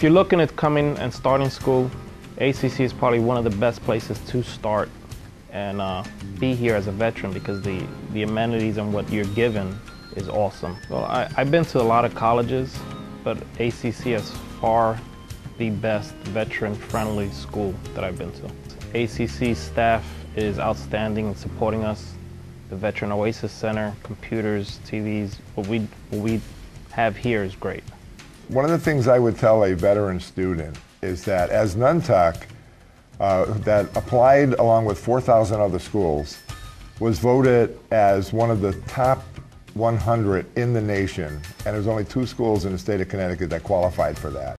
if you're looking at coming and starting school, ACC is probably one of the best places to start and uh, be here as a veteran because the, the amenities and what you're given is awesome. Well, I, I've been to a lot of colleges, but ACC is far the best veteran-friendly school that I've been to. ACC staff is outstanding in supporting us. The Veteran Oasis Center, computers, TVs, what we, what we have here is great. One of the things I would tell a veteran student is that Asnuntuck, uh, that applied along with 4,000 other schools, was voted as one of the top 100 in the nation, and there's only two schools in the state of Connecticut that qualified for that.